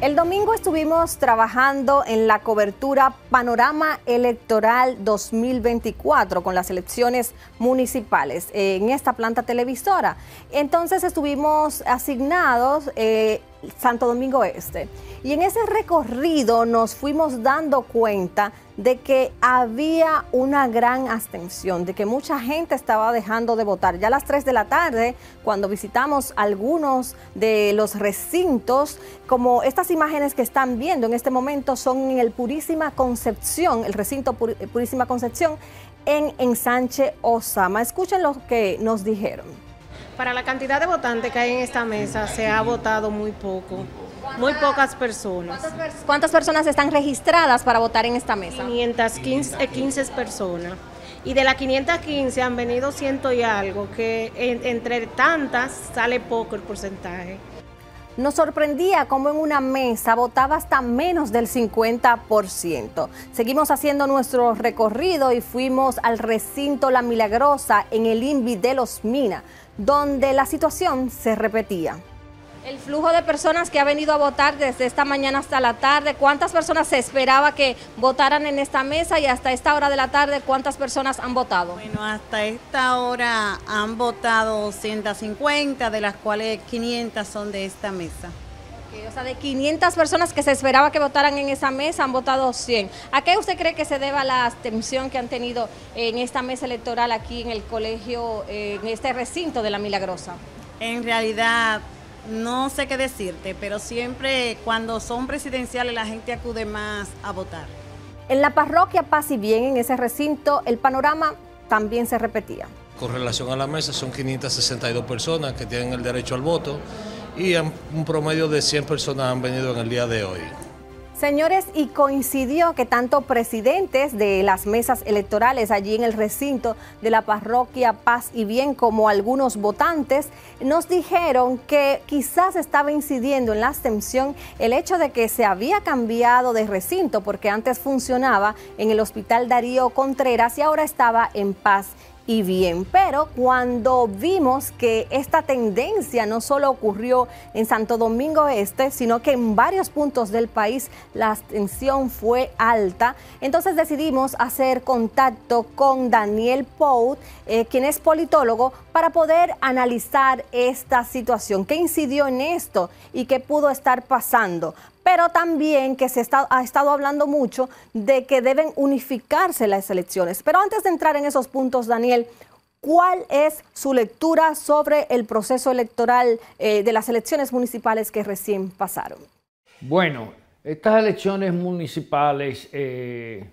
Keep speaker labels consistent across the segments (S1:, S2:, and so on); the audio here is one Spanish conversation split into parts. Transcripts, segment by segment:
S1: El domingo estuvimos trabajando en la cobertura Panorama Electoral 2024 con las elecciones municipales en esta planta televisora. Entonces estuvimos asignados eh, Santo Domingo Este. Y en ese recorrido nos fuimos dando cuenta de que había una gran abstención, de que mucha gente estaba dejando de votar. Ya a las 3 de la tarde, cuando visitamos algunos de los recintos, como estas imágenes que están viendo en este momento son en el Purísima Concepción, el recinto Purísima Concepción, en Ensanche Osama. Escuchen lo que nos dijeron.
S2: Para la cantidad de votantes que hay en esta mesa, se ha votado muy poco. Muy pocas personas.
S1: ¿Cuántas, personas están registradas para votar en esta mesa?
S2: 515 15 eh, personas. Y de las 515 han venido ciento y algo, que entre tantas sale poco el porcentaje.
S1: Nos sorprendía cómo en una mesa votaba hasta menos del 50%. Seguimos haciendo nuestro recorrido y fuimos al recinto La Milagrosa en el INVI de Los Minas, donde la situación se repetía. El flujo de personas que ha venido a votar desde esta mañana hasta la tarde, ¿cuántas personas se esperaba que votaran en esta mesa y hasta esta hora de la tarde cuántas personas han votado?
S3: Bueno, hasta esta hora han votado 150, de las cuales 500 son de esta mesa.
S1: o sea, de 500 personas que se esperaba que votaran en esa mesa, han votado 100. ¿A qué usted cree que se deba la abstención que han tenido en esta mesa electoral aquí en el colegio, en este recinto de La Milagrosa?
S3: En realidad, no sé qué decirte, pero siempre cuando son presidenciales la gente acude más a votar.
S1: En la parroquia Paz y Bien, en ese recinto, el panorama también se repetía.
S4: Con relación a la mesa, son 562 personas que tienen el derecho al voto y un promedio de 100 personas han venido en el día de hoy.
S1: Señores, y coincidió que tanto presidentes de las mesas electorales allí en el recinto de la parroquia Paz y Bien como algunos votantes nos dijeron que quizás estaba incidiendo en la abstención el hecho de que se había cambiado de recinto porque antes funcionaba en el Hospital Darío Contreras y ahora estaba en Paz y bien. Pero cuando vimos que esta tendencia no solo ocurrió en Santo Domingo Este, sino que en varios puntos del país la tensión fue alta, entonces decidimos hacer contacto con Daniel Pout, eh, quien es politólogo, para poder analizar esta situación. ¿Qué incidió en esto y qué pudo estar pasando? Pero también que se ha estado hablando mucho de que deben unificarse las elecciones. Pero antes de entrar en esos puntos, Daniel, ¿cuál es su lectura sobre el proceso electoral eh, de las elecciones municipales que recién pasaron?
S5: Bueno, estas elecciones municipales, eh,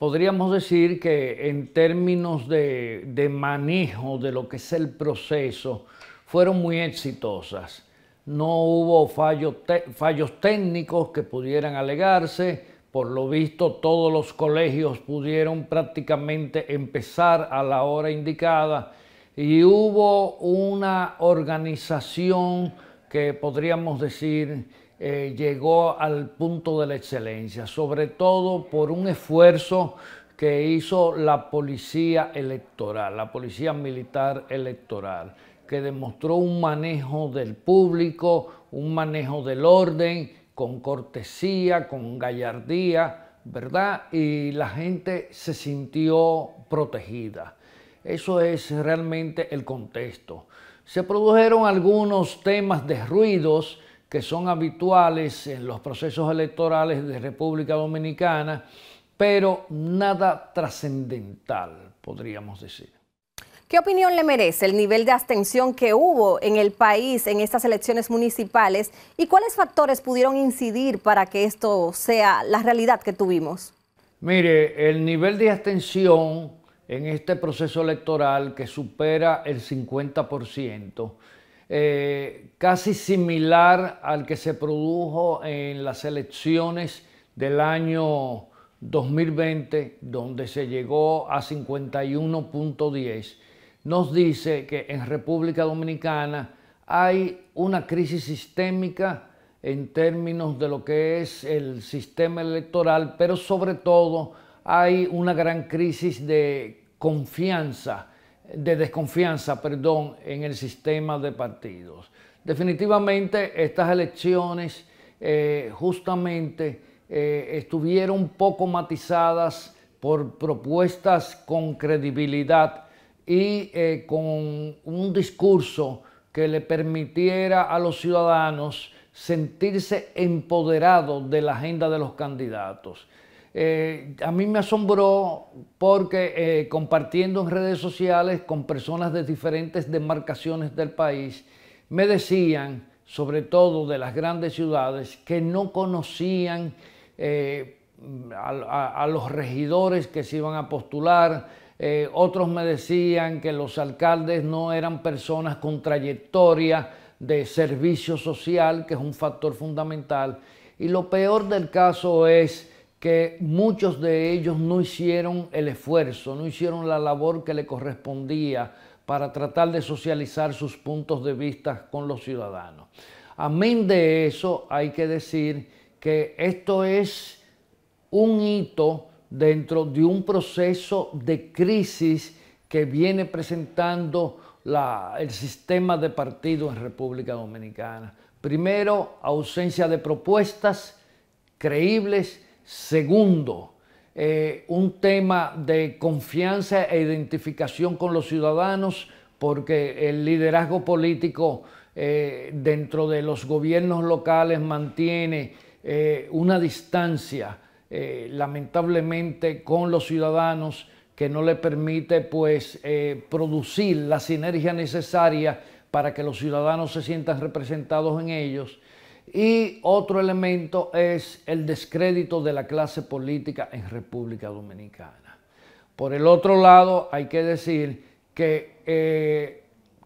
S5: podríamos decir que en términos de, de manejo de lo que es el proceso, fueron muy exitosas no hubo fallos, técnicos que pudieran alegarse, por lo visto todos los colegios pudieron prácticamente empezar a la hora indicada. Y hubo una organización que podríamos decir eh, llegó al punto de la excelencia, sobre todo por un esfuerzo que hizo la policía electoral, la policía militar electoral que demostró un manejo del público, un manejo del orden, con cortesía, con gallardía, ¿verdad? Y la gente se sintió protegida. Eso es realmente el contexto. Se produjeron algunos temas de ruidos que son habituales en los procesos electorales de República Dominicana, pero nada trascendental, podríamos decir.
S1: ¿Qué opinión le merece el nivel de abstención que hubo en el país en estas elecciones municipales y cuáles factores pudieron incidir para que esto sea la realidad que tuvimos?
S5: Mire, el nivel de abstención en este proceso electoral que supera el 50%, eh, casi similar al que se produjo en las elecciones del año 2020, donde se llegó a 51.10 nos dice que en República Dominicana hay una crisis sistémica en términos de lo que es el sistema electoral, pero sobre todo hay una gran crisis de confianza, de desconfianza, perdón, en el sistema de partidos. Definitivamente estas elecciones eh, justamente eh, estuvieron poco matizadas por propuestas con credibilidad y eh, con un discurso que le permitiera a los ciudadanos sentirse empoderados de la agenda de los candidatos. Eh, a mí me asombró porque eh, compartiendo en redes sociales con personas de diferentes demarcaciones del país, me decían, sobre todo de las grandes ciudades, que no conocían a, los regidores que se iban a postular, otros me decían que los alcaldes no eran personas con trayectoria de servicio social, que es un factor fundamental. Y lo peor del caso es que muchos de ellos no hicieron el esfuerzo, no hicieron la labor que le correspondía para tratar de socializar sus puntos de vista con los ciudadanos. Amén de eso, hay que decir que esto es un hito dentro de un proceso de crisis que viene presentando el sistema de partido en República Dominicana. Primero, ausencia de propuestas creíbles Segundo, eh, un tema de confianza e identificación con los ciudadanos, porque el liderazgo político eh, dentro de los gobiernos locales mantiene eh, una distancia, lamentablemente, con los ciudadanos que no le permite pues, producir la sinergia necesaria para que los ciudadanos se sientan representados en ellos y otro elemento es el descrédito de la clase política en República Dominicana. Por el otro lado, hay que decir que eh,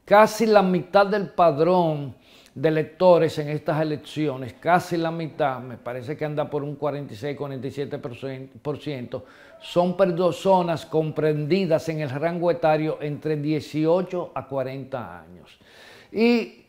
S5: casi la mitad del padrón de electores en estas elecciones, casi la mitad, me parece que anda por un 46-47%, son personas comprendidas en el rango etario entre 18 a 40 años. Y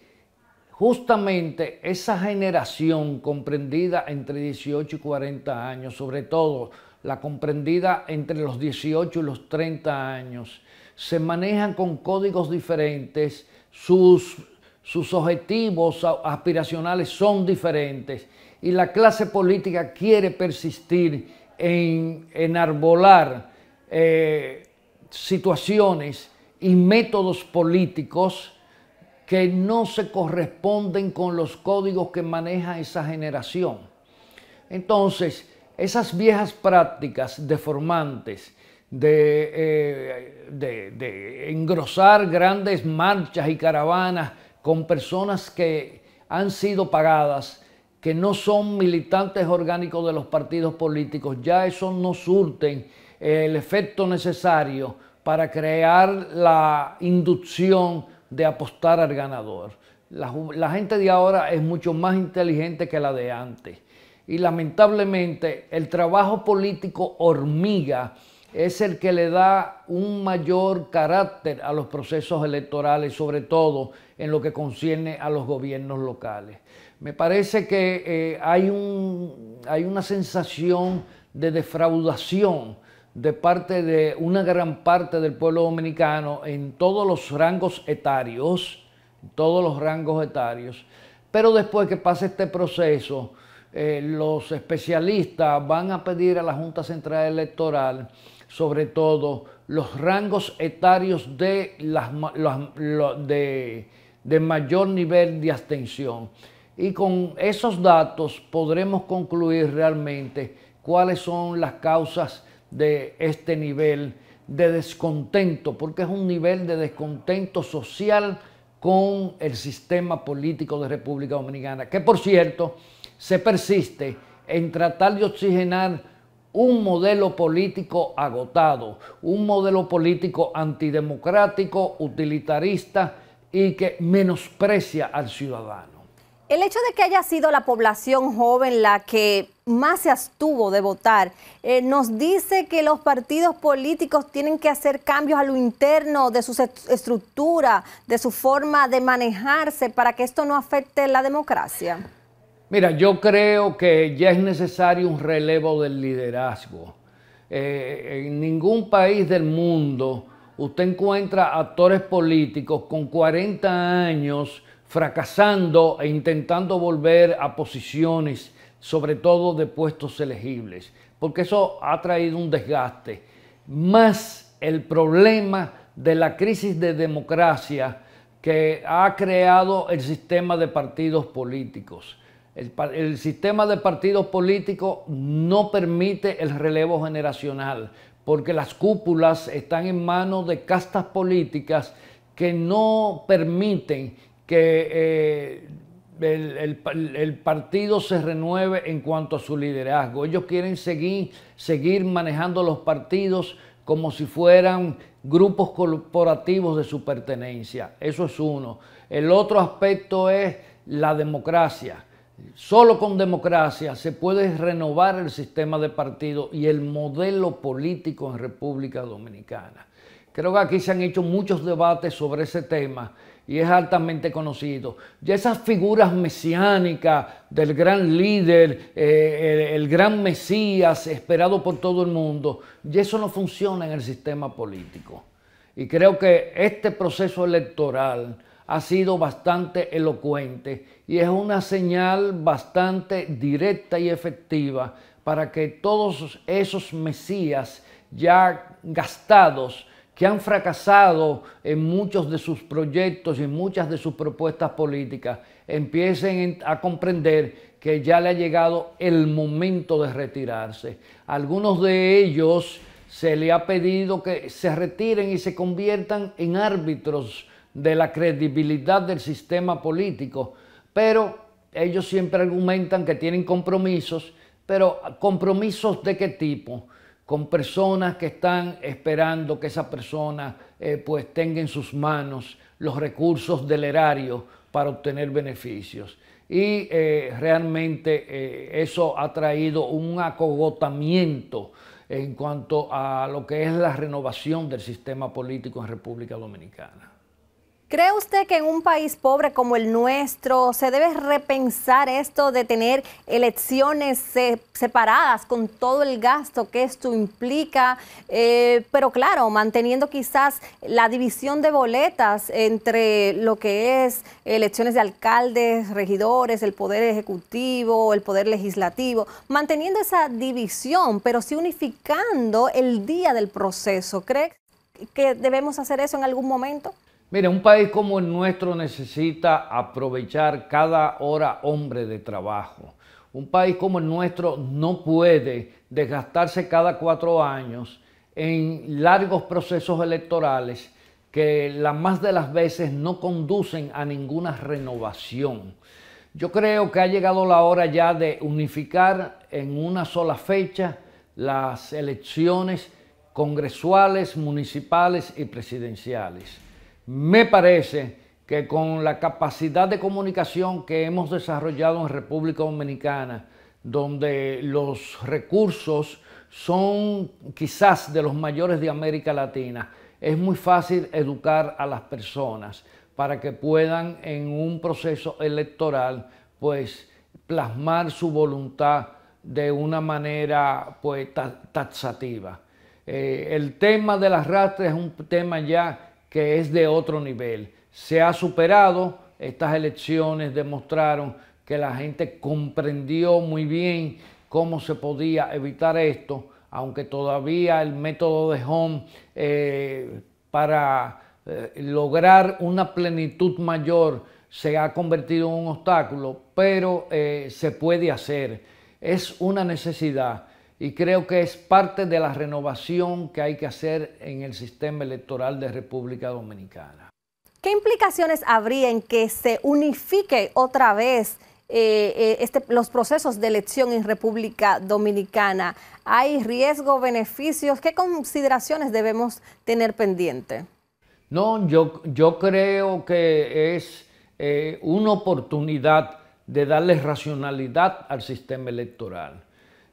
S5: justamente esa generación comprendida entre 18 y 40 años, sobre todo la comprendida entre los 18 y los 30 años, se manejan con códigos diferentes, sus, sus objetivos aspiracionales son diferentes y la clase política quiere persistir en enarbolar eh, situaciones y métodos políticos que no se corresponden con los códigos que maneja esa generación. Entonces, esas viejas prácticas deformantes de, eh, de, engrosar grandes marchas y caravanas con personas que han sido pagadas, que no son militantes orgánicos de los partidos políticos, ya eso no surten el efecto necesario para crear la inducción de apostar al ganador. La, gente de ahora es mucho más inteligente que la de antes. Y lamentablemente el trabajo político hormiga es el que le da un mayor carácter a los procesos electorales, sobre todo en lo que concierne a los gobiernos locales. Me parece que eh, hay, un, hay una sensación de defraudación de parte de una gran parte del pueblo dominicano en todos los rangos etarios, todos los rangos etarios. Pero después que pase este proceso, eh, los especialistas van a pedir a la Junta Central Electoral, sobre todo, los rangos etarios de, las, de, de mayor nivel de abstención. Y con esos datos podremos concluir realmente cuáles son las causas de este nivel de descontento, porque es un nivel de descontento social con el sistema político de República Dominicana, que por cierto se persiste en tratar de oxigenar un modelo político agotado, un modelo político antidemocrático, utilitarista y que menosprecia al ciudadano.
S1: El hecho de que haya sido la población joven la que más se abstuvo de votar, eh, nos dice que los partidos políticos tienen que hacer cambios a lo interno de su estructura, de su forma de manejarse para que esto no afecte la democracia.
S5: Mira, yo creo que ya es necesario un relevo del liderazgo. Eh, en ningún país del mundo usted encuentra actores políticos con 40 años fracasando e intentando volver a posiciones, sobre todo de puestos elegibles, porque eso ha traído un desgaste. Más el problema de la crisis de democracia que ha creado el sistema de partidos políticos. El, sistema de partidos políticos no permite el relevo generacional porque las cúpulas están en manos de castas políticas que no permiten que eh, el, partido se renueve en cuanto a su liderazgo. Ellos quieren seguir, seguir manejando los partidos como si fueran grupos corporativos de su pertenencia. Eso es uno. El otro aspecto es la democracia. Solo con democracia se puede renovar el sistema de partido y el modelo político en República Dominicana. Creo que aquí se han hecho muchos debates sobre ese tema y es altamente conocido. Y esas figuras mesiánicas del gran líder, eh, el, el, gran Mesías esperado por todo el mundo, y eso no funciona en el sistema político. Y creo que este proceso electoral ha sido bastante elocuente y es una señal bastante directa y efectiva para que todos esos mesías ya gastados, que han fracasado en muchos de sus proyectos y en muchas de sus propuestas políticas, empiecen a comprender que ya le ha llegado el momento de retirarse. Algunos de ellos se le ha pedido que se retiren y se conviertan en árbitros de la credibilidad del sistema político, pero ellos siempre argumentan que tienen compromisos, pero compromisos de qué tipo? Con personas que están esperando que esa persona eh, pues tenga en sus manos los recursos del erario para obtener beneficios. Y eh, realmente eh, eso ha traído un acogotamiento en cuanto a lo que es la renovación del sistema político en República Dominicana.
S1: ¿Cree usted que en un país pobre como el nuestro se debe repensar esto de tener elecciones separadas con todo el gasto que esto implica? Eh, pero claro, manteniendo quizás la división de boletas entre lo que es elecciones de alcaldes, regidores, el poder ejecutivo, el poder legislativo, manteniendo esa división, pero sí unificando el día del proceso. ¿Cree que debemos hacer eso en algún momento?
S5: Mire, un país como el nuestro necesita aprovechar cada hora hombre de trabajo. Un país como el nuestro no puede desgastarse cada cuatro años en largos procesos electorales que la más de las veces no conducen a ninguna renovación. Yo creo que ha llegado la hora ya de unificar en una sola fecha las elecciones congresuales, municipales y presidenciales. Me parece que con la capacidad de comunicación que hemos desarrollado en República Dominicana, donde los recursos son quizás de los mayores de América Latina, es muy fácil educar a las personas para que puedan en un proceso electoral pues plasmar su voluntad de una manera pues taxativa. Eh, el tema de las rastras es un tema ya que es de otro nivel. Se ha superado, estas elecciones demostraron que la gente comprendió muy bien cómo se podía evitar esto, aunque todavía el método de Home eh, para eh, lograr una plenitud mayor se ha convertido en un obstáculo, pero eh, se puede hacer. Es una necesidad y creo que es parte de la renovación que hay que hacer en el sistema electoral de República Dominicana.
S1: ¿Qué implicaciones habría en que se unifique otra vez eh, eh, este, los procesos de elección en República Dominicana? ¿Hay riesgo, beneficios? ¿Qué consideraciones debemos tener pendiente?
S5: No, yo, yo creo que es eh, una oportunidad de darle racionalidad al sistema electoral.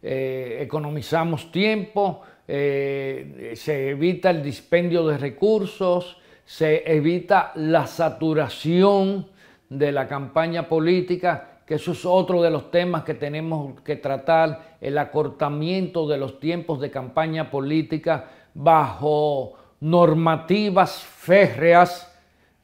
S5: Eh, economizamos tiempo, eh, se evita el dispendio de recursos, se evita la saturación de la campaña política, que eso es otro de los temas que tenemos que tratar, el acortamiento de los tiempos de campaña política bajo normativas férreas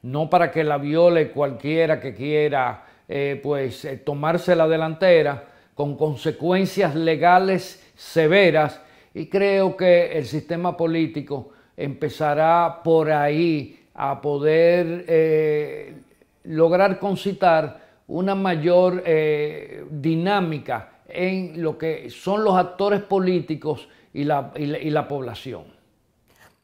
S5: no para que la viole cualquiera que quiera eh, pues tomarse la delantera con consecuencias legales severas y creo que el sistema político empezará por ahí a poder eh, lograr concitar una mayor dinámica en lo que son los actores políticos y la población.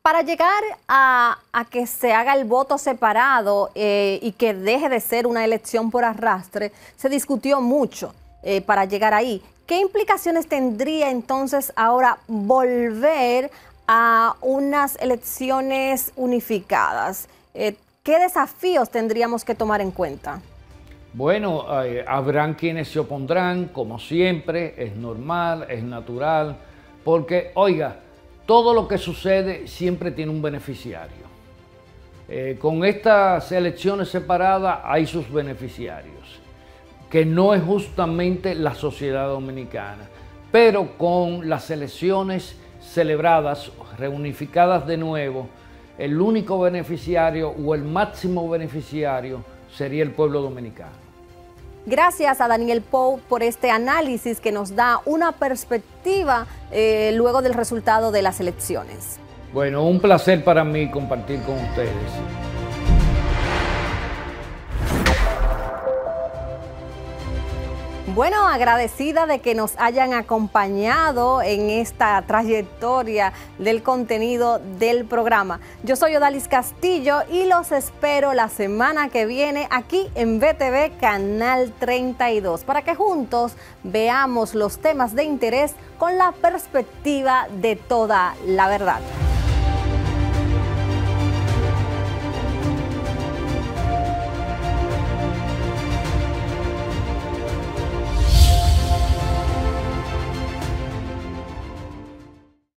S1: Para llegar a, que se haga el voto separado eh, y que deje de ser una elección por arrastre, se discutió mucho eh, para llegar ahí. ¿Qué implicaciones tendría entonces ahora volver a unas elecciones unificadas? Eh, ¿Qué desafíos tendríamos que tomar en cuenta?
S5: Bueno, habrán quienes se opondrán, como siempre, es normal, es natural, porque, oiga, todo lo que sucede siempre tiene un beneficiario. Eh, con estas elecciones separadas hay sus beneficiarios, que no es justamente la sociedad dominicana, pero con las elecciones celebradas, reunificadas de nuevo, el único beneficiario o el máximo beneficiario sería el pueblo dominicano.
S1: Gracias a Daniel Pou por este análisis que nos da una perspectiva eh, luego del resultado de las elecciones.
S5: Bueno, un placer para mí compartir con ustedes.
S1: Bueno, agradecida de que nos hayan acompañado en esta trayectoria del contenido del programa. Yo soy Odalis Castillo y los espero la semana que viene aquí en BTV Canal 32 para que juntos veamos los temas de interés con la perspectiva de toda la verdad.